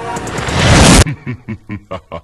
Ha ha ha ha.